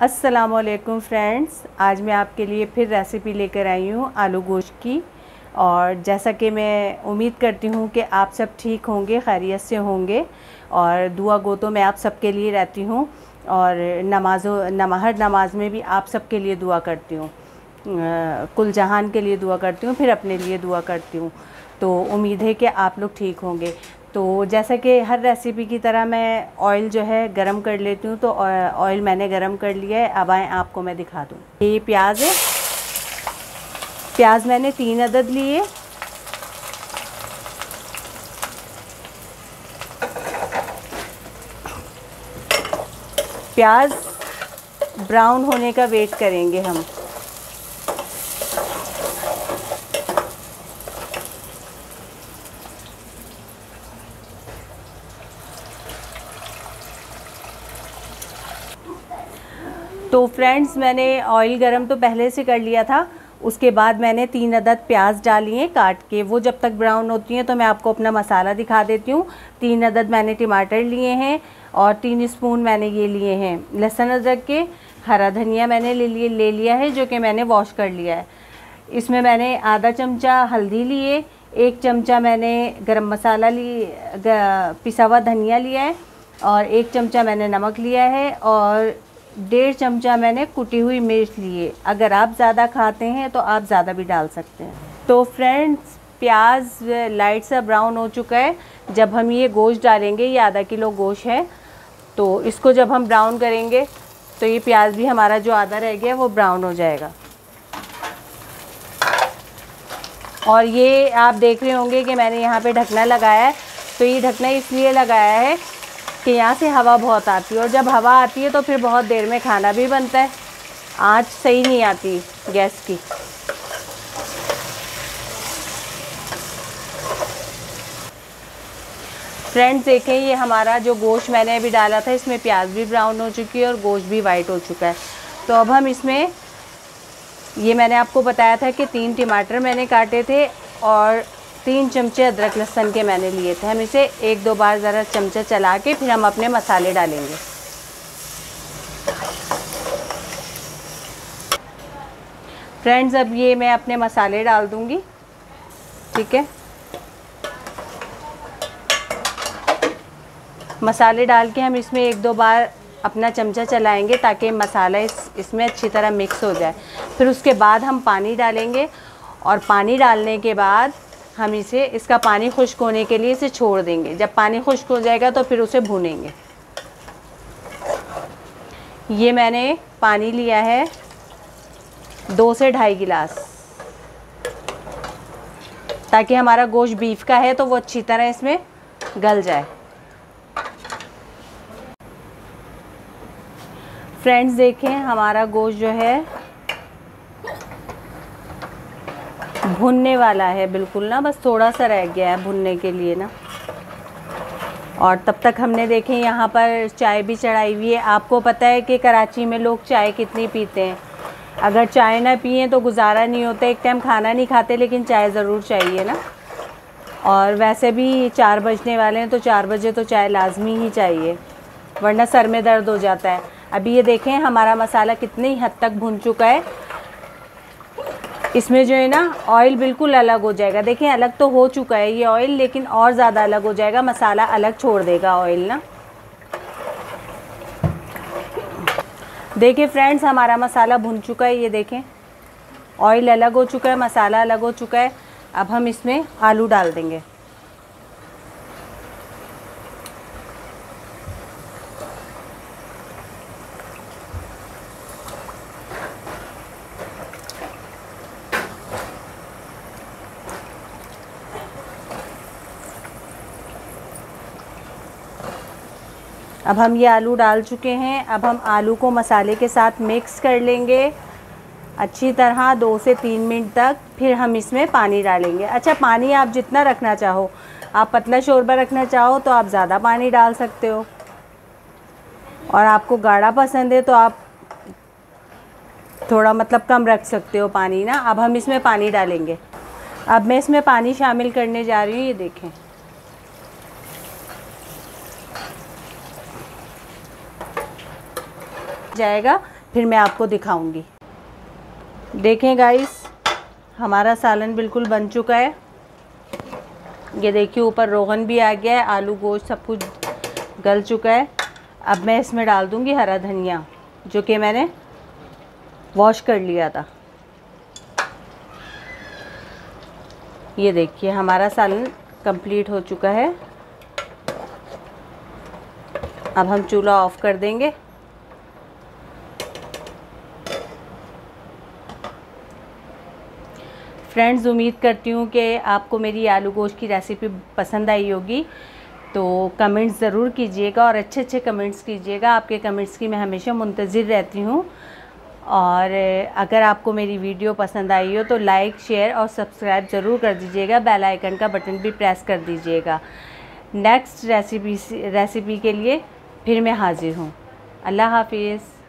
असलकुम फ्रेंड्स। आज मैं आपके लिए फिर रेसिपी लेकर आई हूँ आलू गोश्त की। और जैसा कि मैं उम्मीद करती हूँ कि आप सब ठीक होंगे, खैरियत से होंगे। और दुआ गो तो मैं आप सबके लिए रहती हूँ। और नमाज़ों नमाहर नमाज़ में भी आप सबके लिए दुआ करती हूँ। कुल जहान के लिए दुआ करती हूँ, फिर अपने लिए दुआ करती हूँ। तो उम्मीद है कि आप लोग ठीक होंगे। तो जैसा कि हर रेसिपी की तरह मैं ऑयल जो है गरम कर लेती हूँ तो ऑयल मैंने गरम कर लिया है। अब आए आपको मैं दिखा दूँ। ये प्याज है। प्याज मैंने तीन अदद लिए। प्याज ब्राउन होने का वेट करेंगे हम। तो फ्रेंड्स मैंने ऑयल गरम तो पहले से कर लिया था, उसके बाद मैंने तीन अदद प्याज डाली हैं काट के। वो जब तक ब्राउन होती हैं तो मैं आपको अपना मसाला दिखा देती हूँ। तीन अदद मैंने टमाटर लिए हैं और तीन स्पून मैंने ये लिए हैं। लहसुन अदरक के हरा धनिया मैंने ले लिए, ले लिया है, जो कि मैंने वॉश कर लिया है। इसमें मैंने आधा चमचा हल्दी लिए, एक चमचा मैंने गरम मसाला ली पिसा हुआ धनिया लिया है और एक चमचा मैंने नमक लिया है और डेढ़ चमचा मैंने कुटी हुई मिर्च लिए अगर आप ज़्यादा खाते हैं तो आप ज़्यादा भी डाल सकते हैं। तो फ्रेंड्स, प्याज लाइट सा ब्राउन हो चुका है। जब हम ये गोश्त डालेंगे, ये आधा किलो गोश्त है तो इसको जब हम ब्राउन करेंगे तो ये प्याज भी हमारा जो आधा रह गया, वो ब्राउन हो जाएगा। और ये आप देख रहे होंगे कि मैंने यहाँ पे ढकना लगाया है। तो ये ढकना इसलिए लगाया है कि यहाँ से हवा बहुत आती है और जब हवा आती है तो फिर बहुत देर में खाना भी बनता है। आँच सही नहीं आती गैस की। फ्रेंड्स, देखें, ये हमारा जो गोश्त मैंने अभी डाला था, इसमें प्याज भी ब्राउन हो चुकी है और गोश्त भी वाइट हो चुका है। तो अब हम इसमें, ये मैंने आपको बताया था कि तीन टमाटर मैंने काटे थे और तीन चमचे अदरक लहसन के मैंने लिए थे। हम इसे एक दो बार ज़रा चमचा चला के फिर हम अपने मसाले डालेंगे। फ्रेंड्स, अब ये मैं अपने मसाले डाल दूँगी। ठीक है? मसाले डाल के हम इसमें एक दो बार अपना चमचा चलाएँगे ताकि मसाला इस, इसमें अच्छी तरह मिक्स हो जाए। फिर उसके बाद हम पानी डालेंगे और पानी डालने के बाद हम इसे, इसका पानी खुश्क होने के लिए इसे छोड़ देंगे। जब पानी खुश्क हो जाएगा तो फिर उसे भूनेंगे। ये मैंने पानी लिया है दो से ढाई गिलास। ताकि हमारा गोश्त बीफ का है तो वो अच्छी तरह इसमें गल जाए। फ्रेंड्स, देखें, हमारा गोश्त जो है भुनने वाला है बिल्कुल ना, बस थोड़ा सा रह गया है भुनने के लिए ना। और तब तक हमने देखें यहाँ पर चाय भी चढ़ाई हुई है। आपको पता है कि कराची में लोग चाय कितनी पीते हैं। अगर चाय ना पिए तो गुजारा नहीं होता, एक टाइम खाना नहीं खाते, लेकिन चाय ज़रूर चाहिए ना। और वैसे भी चार बजने वाले हैं तो चार बजे तो चाय लाजमी ही चाहिए, वरना सर में दर्द हो जाता है। अभी ये देखें, हमारा मसाला कितनी हद तक भुन चुका है। इसमें जो है ना ऑयल बिल्कुल अलग हो जाएगा। देखें, अलग तो हो चुका है ये ऑयल लेकिन और ज़्यादा अलग हो जाएगा। मसाला अलग छोड़ देगा ऑयल ना। देखिए फ्रेंड्स हमारा मसाला भुन चुका है, ये देखें। ऑयल अलग हो चुका है, मसाला अलग हो चुका है। अब हम इसमें आलू डाल देंगे। अब हम ये आलू डाल चुके हैं। अब हम आलू को मसाले के साथ मिक्स कर लेंगे। अच्छी तरह दो से तीन मिनट तक फिर हम इसमें पानी डालेंगे। अच्छा पानी आप जितना रखना चाहो। आप पतला शोरबा रखना चाहो तो आप ज़्यादा पानी डाल सकते हो। और आपको गाढ़ा पसंद है तो आप थोड़ा मतलब कम रख सकते हो पानी ना। अब हम इसमें पानी डालेंगे। अब मैं इसमें पानी शामिल करने जा रही हूँ, ये देखें। जाएगा, फिर मैं आपको दिखाऊँगी। देखें गाइस हमारा सालन बिल्कुल बन चुका है। ये देखिए, ऊपर रोगन भी आ गया है, आलू गोश्त सब कुछ गल चुका है। अब मैं इसमें डाल दूँगी हरा धनिया, जो कि मैंने वॉश कर लिया था। ये देखिए, हमारा सालन कंप्लीट हो चुका है। अब हम चूल्हा ऑफ़ कर देंगे। फ्रेंड्स, उम्मीद करती हूँ कि आपको मेरी आलू गोश्त की रेसिपी पसंद आई होगी। तो कमेंट्स ज़रूर कीजिएगा और अच्छे अच्छे कमेंट्स कीजिएगा। आपके कमेंट्स की मैं हमेशा मुंतज़र रहती हूँ। और अगर आपको मेरी वीडियो पसंद आई हो तो लाइक शेयर और सब्सक्राइब ज़रूर कर दीजिएगा। बेल आइकन का बटन भी प्रेस कर दीजिएगा। नेक्स्ट रेसिपी रेसिपी के लिए फिर मैं हाज़िर हूँ। अल्लाह हाफिज़।